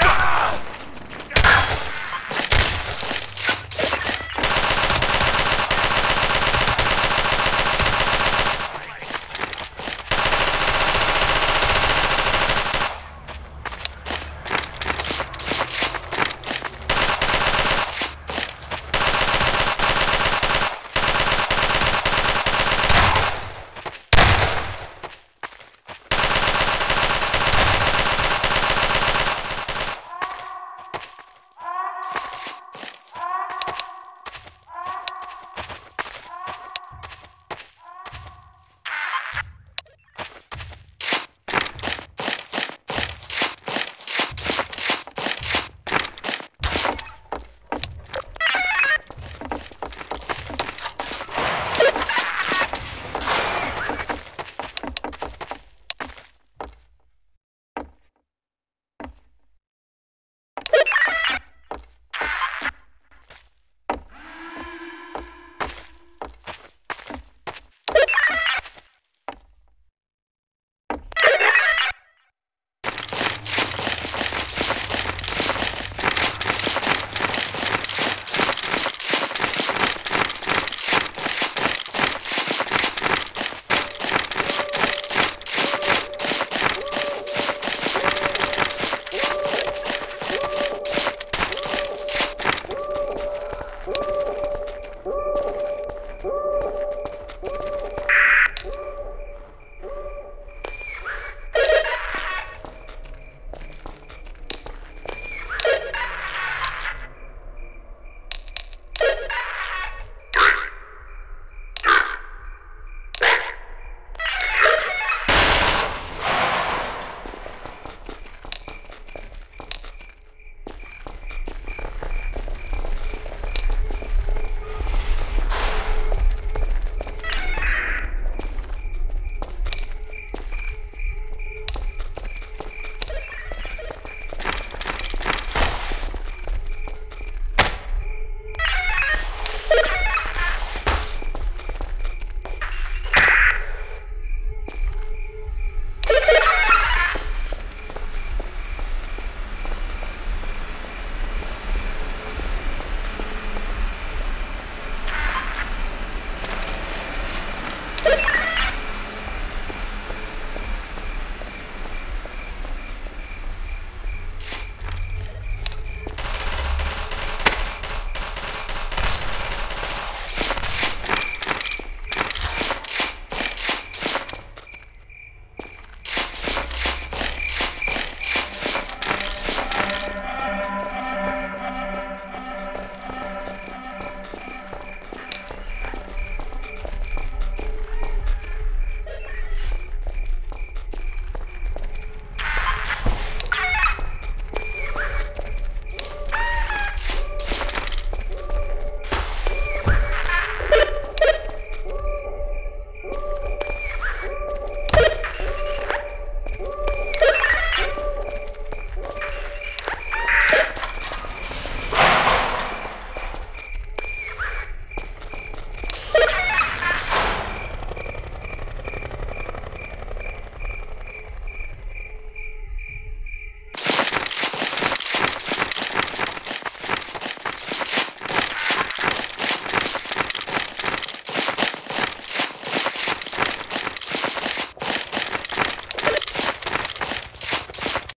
Ah!